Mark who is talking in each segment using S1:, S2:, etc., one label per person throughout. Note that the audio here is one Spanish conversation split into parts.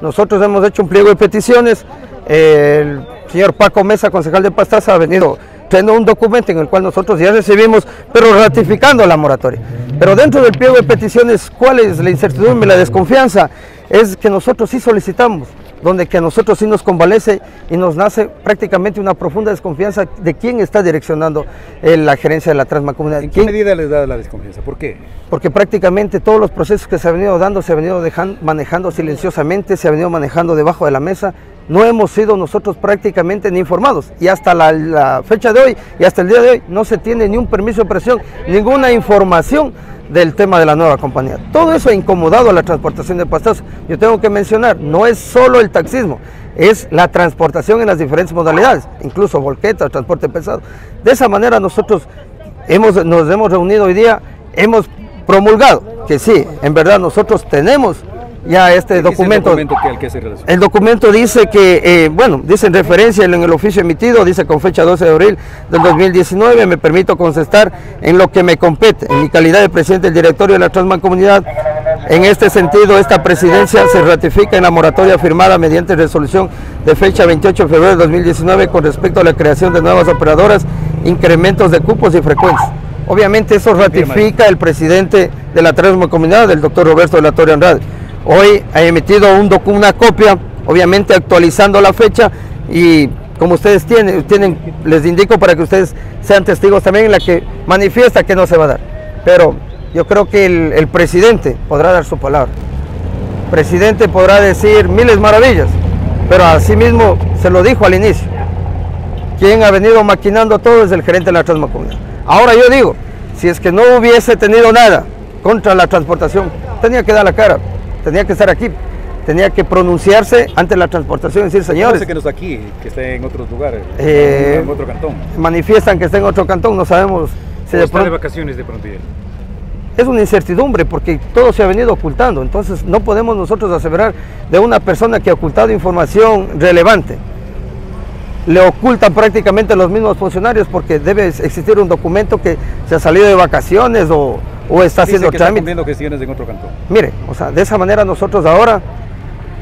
S1: Nosotros hemos hecho un pliego de peticiones, el señor Paco Mesa, concejal de Pastaza, ha venido trayendo un documento en el cual nosotros ya recibimos, pero ratificando la moratoria. Pero dentro del pliego de peticiones, ¿cuál es la incertidumbre, la desconfianza? Es que nosotros sí solicitamos donde que a nosotros sí nos convalece y nos nace prácticamente una profunda desconfianza de quién está direccionando eh, la gerencia de la transmancomunidad.
S2: ¿En qué medida les da la desconfianza? ¿Por qué?
S1: Porque prácticamente todos los procesos que se han venido dando se han venido manejando silenciosamente, se han venido manejando debajo de la mesa. No hemos sido nosotros prácticamente ni informados y hasta la, la fecha de hoy y hasta el día de hoy no se tiene ni un permiso de presión, ninguna información del tema de la nueva compañía. Todo eso ha incomodado a la transportación de pastos. Yo tengo que mencionar, no es solo el taxismo, es la transportación en las diferentes modalidades, incluso volquetas, transporte pesado. De esa manera nosotros hemos, nos hemos reunido hoy día, hemos promulgado que sí, en verdad nosotros tenemos ya este documento. El documento, que, el documento dice que, eh, bueno, dice en referencia en el oficio emitido, dice con fecha 12 de abril del 2019, me permito contestar en lo que me compete, en mi calidad de presidente del directorio de la Transmancomunidad. En este sentido, esta presidencia se ratifica en la moratoria firmada mediante resolución de fecha 28 de febrero de 2019 con respecto a la creación de nuevas operadoras, incrementos de cupos y frecuencias. Obviamente eso ratifica el presidente de la Transmancomunidad, el doctor Roberto de la Torre Andrade. Hoy ha emitido un una copia, obviamente actualizando la fecha y como ustedes tienen, les indico para que ustedes sean testigos también en la que manifiesta que no se va a dar. Pero yo creo que el, presidente podrá dar su palabra. El presidente podrá decir miles maravillas, pero asimismo se lo dijo al inicio. Quien ha venido maquinando todo es el gerente de la Transmacomunidad. Ahora yo digo, si es que no hubiese tenido nada contra la transportación, tenía que dar la cara tenía que estar aquí, tenía que pronunciarse ante la transportación y decir, señores.
S2: que no está aquí, que esté en otros lugares, eh, en otro cantón.
S1: Manifiestan que está en otro cantón, no sabemos
S2: si de, de vacaciones de pronto.
S1: Es una incertidumbre porque todo se ha venido ocultando, entonces no podemos nosotros aseverar de una persona que ha ocultado información relevante. Le ocultan prácticamente los mismos funcionarios porque debe existir un documento que se ha salido de vacaciones o, o está haciendo
S2: trámite. gestiones en otro cantón.
S1: Mire, o sea, de esa manera nosotros ahora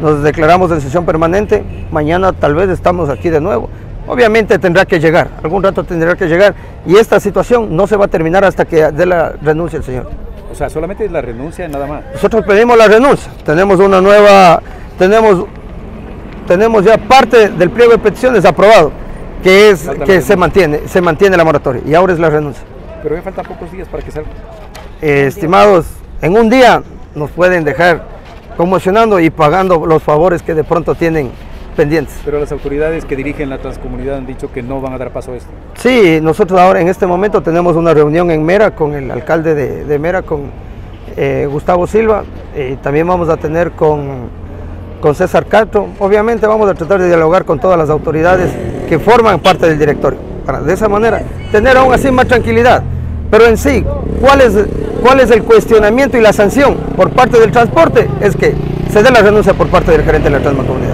S1: nos declaramos en sesión permanente, mañana tal vez estamos aquí de nuevo. Obviamente tendrá que llegar, algún rato tendrá que llegar y esta situación no se va a terminar hasta que dé la renuncia el señor.
S2: O sea, solamente la renuncia nada más.
S1: Nosotros pedimos la renuncia, tenemos una nueva, tenemos, tenemos ya parte del pliego de peticiones aprobado, que es que se mantiene, se mantiene la moratoria y ahora es la renuncia.
S2: Pero me faltan pocos días para que salga.
S1: Eh, estimados, en un día nos pueden dejar conmocionando y pagando los favores que de pronto tienen pendientes.
S2: Pero las autoridades que dirigen la transcomunidad han dicho que no van a dar paso a esto.
S1: Sí, nosotros ahora en este momento tenemos una reunión en Mera con el alcalde de, Mera, con eh, Gustavo Silva, y también vamos a tener con, con César Cato. Obviamente vamos a tratar de dialogar con todas las autoridades que forman parte del directorio, para de esa manera tener aún así más tranquilidad. Pero en sí, ¿cuál es, ¿cuál es el cuestionamiento y la sanción por parte del transporte? Es que se dé la renuncia por parte del gerente de la Transmancomunidad.